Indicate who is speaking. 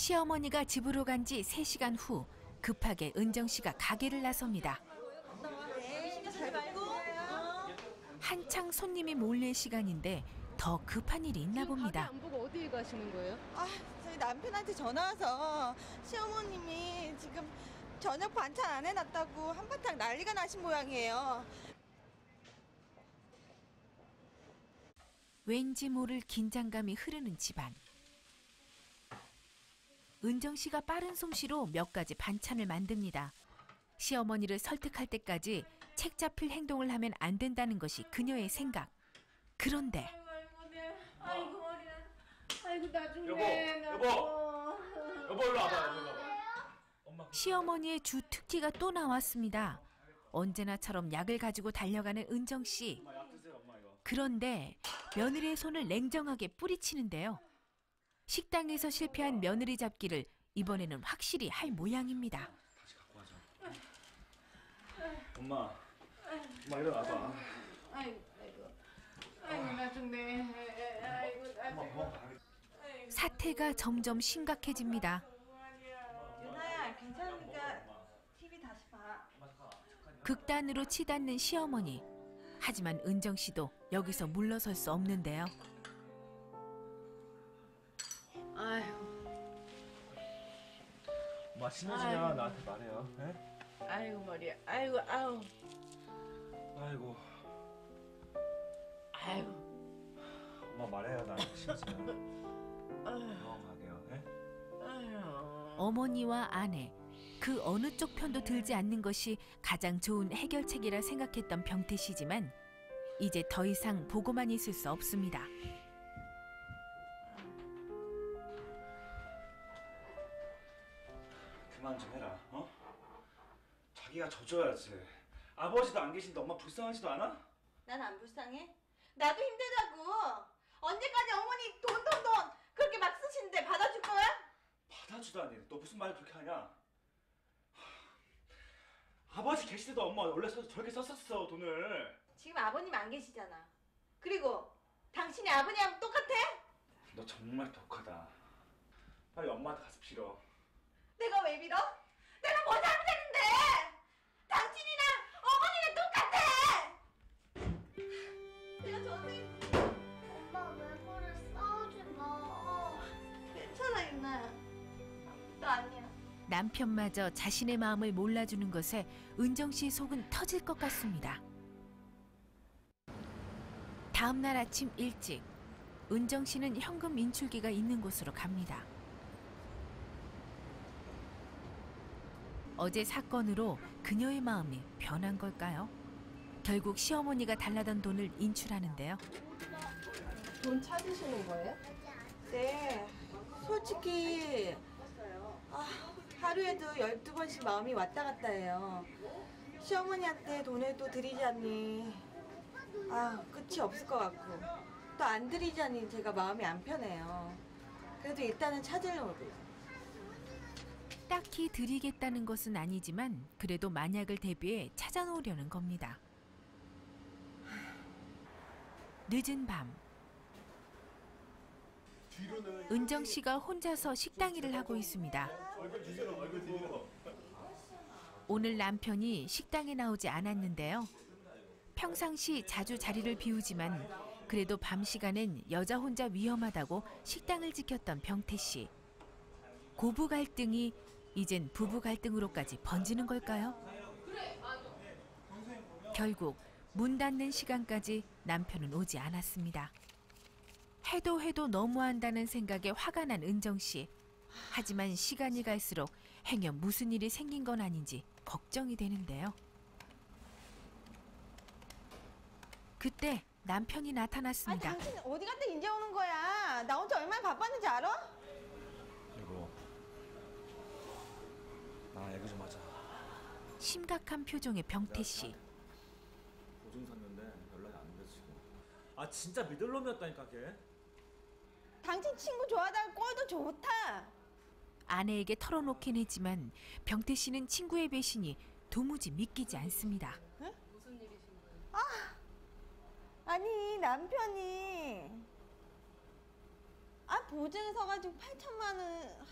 Speaker 1: 시어머니가 집으로 간지 3시간 후 급하게 은정 씨가 가게를 나섭니다. 한창 손님이 몰릴 시간인데 더 급한 일이 있나 봅니다.
Speaker 2: 안 보고 어디 가시는 거예요?
Speaker 3: 아, 저희 남편한테 전화 와서 시어머님이 지금 저녁 반찬 안 해놨다고 한바탕 난리가 나신 모양이에요.
Speaker 1: 왠지 모를 긴장감이 흐르는 집안. 은정 씨가 빠른 솜씨로 몇 가지 반찬을 만듭니다. 시어머니를 설득할 때까지 책 잡힐 행동을 하면 안 된다는 것이 그녀의 생각. 그런데
Speaker 2: 아이고 머리야. 아이고 나 죽네.
Speaker 4: 여보,
Speaker 2: 나
Speaker 4: 여보. 여보 일로 와봐 일로 와봐 엄마
Speaker 1: 시어머니의 주 특기가 또 나왔습니다. 언제나처럼 약을 가지고 달려가는 은정 씨. 그런데 며느리의 손을 냉정하게 뿌리치는데요. 식당에서 실패한 며느리 잡기를 이번에는 확실히 할 모양입니다.
Speaker 4: 다시 갖고 가자 엄마 엄마 일어나봐
Speaker 2: 아이고 아이고. 아이고 나 죽네. 아이고 나.
Speaker 4: 뭐
Speaker 1: 사태가 점점 심각해집니다.
Speaker 3: 유나야, 괜찮으니까 TV 다시 봐.
Speaker 1: 극단으로 치닫는 시어머니. 하지만 은정 씨도 여기서 물러설 수 없는데요.
Speaker 2: 아이고
Speaker 4: 엄마 친해지면 나한테 말해요 네?
Speaker 2: 아이고 머리야. 아이고 아우.
Speaker 4: 아이고
Speaker 2: 아이고.
Speaker 4: 엄마 말해요 나한테 친해지면 병원 가게요 네?
Speaker 2: 아이고.
Speaker 1: 어머니와 아내 그 어느 쪽 편도 들지 않는 것이 가장 좋은 해결책이라 생각했던 병태 씨지만 이제 더 이상 보고만 있을 수 없습니다.
Speaker 4: 자기가 져줘야지 아버지도 안 계신데 엄마 불쌍하지도 않아?
Speaker 3: 난 안 불쌍해? 나도 힘들다고. 언제까지 어머니 돈, 돈, 돈 그렇게 막 쓰시는데 받아줄 거야?
Speaker 4: 받아주다니 너 무슨 말을 그렇게 하냐 하, 아버지 계실 때도 엄마 원래 서, 저렇게 썼었어 돈을
Speaker 3: 지금 아버님 안 계시잖아. 그리고 당신이 아버님하고 똑같아?
Speaker 4: 너 정말 독하다 빨리 엄마한테 가서 빌어
Speaker 3: 내가 왜 빌어?
Speaker 1: 남편마저 자신의 마음을 몰라주는 것에 은정 씨의 속은 터질 것 같습니다. 다음 날 아침 일찍 은정 씨는 현금 인출기가 있는 곳으로 갑니다. 어제 사건으로 그녀의 마음이 변한 걸까요? 결국 시어머니가 달라던 돈을 인출하는데요.
Speaker 2: 돈 찾으시는 거예요?
Speaker 3: 네 솔직히 아, 하루에도 12번씩 마음이 왔다 갔다 해요. 시어머니한테 돈을 또 드리자니. 아 끝이 없을 것 같고. 또 안 드리자니 제가 마음이 안 편해요. 그래도 일단은 찾으려고요.
Speaker 1: 딱히 드리겠다는 것은 아니지만 그래도 만약을 대비해 찾아놓으려는 겁니다. 늦은 밤. 은정 씨가 혼자서 식당 일을 하고 있습니다. 오늘 남편이 식당에 나오지 않았는데요. 평상시 자주 자리를 비우지만 그래도 밤 시간엔 여자 혼자 위험하다고 식당을 지켰던 병태 씨. 고부 갈등이 이젠 부부 갈등으로까지 번지는 걸까요? 결국 문 닫는 시간까지 남편은 오지 않았습니다. 해도 해도 너무한다는 생각에 화가 난 은정 씨. 하지만 시간이 갈수록 행여 무슨 일이 생긴 건 아닌지 걱정이 되는데요. 그때 남편이
Speaker 3: 아니
Speaker 1: 나타났습니다.
Speaker 3: 당신 어디 갔다 이제 오는 거야 나 혼자 얼마나 바빴는지 알아?
Speaker 4: 여보 나 애교 좀 하자
Speaker 1: 심각한 표정의 병태 씨.
Speaker 4: 보증 샀는데 연락이 안 돼 지금 아 진짜 믿을 놈이었다니까 걔
Speaker 3: 당신 친구 좋아하다가 꼴도 좋다
Speaker 1: 아내에게 털어놓긴 했지만 병태 씨는 친구의 배신이 도무지 믿기지 않습니다.
Speaker 3: 아니 남편이. 아 보증 서 가지고 8천만 원